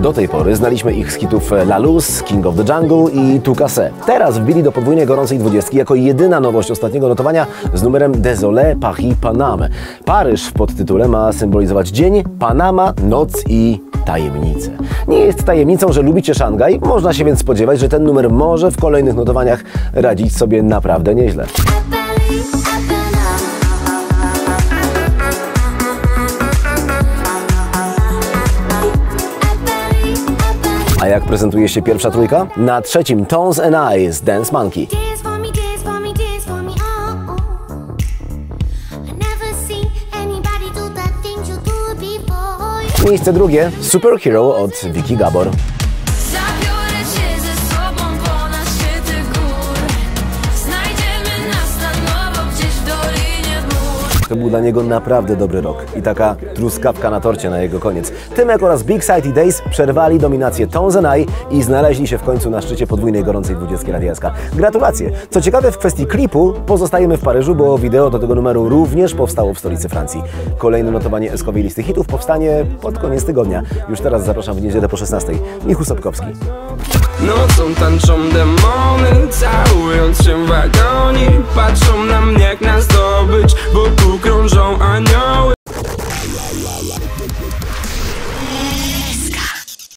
Do tej pory znaliśmy ich z hitów La Luz, King of the Jungle i Tukase. Teraz wbili do podwójnej gorącej dwudziestki jako jedyna nowość ostatniego notowania z numerem Désolé Paris Paname. Paryż w podtytule ma symbolizować dzień, Panama, noc i tajemnice. Nie jest tajemnicą, że lubicie Szangaj, można się więc spodziewać, że ten numer może w kolejnych notowaniach radzić sobie naprawdę nieźle. A jak prezentuje się pierwsza trójka? Na trzecim Tones and I z Dance Monkey. Oh, oh. Miejsce drugie Superhero od Vicky Gabor. To był dla niego naprawdę dobry rok i taka truskawka na torcie na jego koniec. Tymek oraz Big City Days przerwali dominację Tones and I i znaleźli się w końcu na szczycie podwójnej gorącej 20 radiaska. Gratulacje! Co ciekawe, w kwestii klipu pozostajemy w Paryżu, bo wideo do tego numeru również powstało w stolicy Francji. Kolejne notowanie eskowej listy hitów powstanie pod koniec tygodnia. Już teraz zapraszam w niedzielę po 16. Michu Sobkowski. Nocą tańczą demony,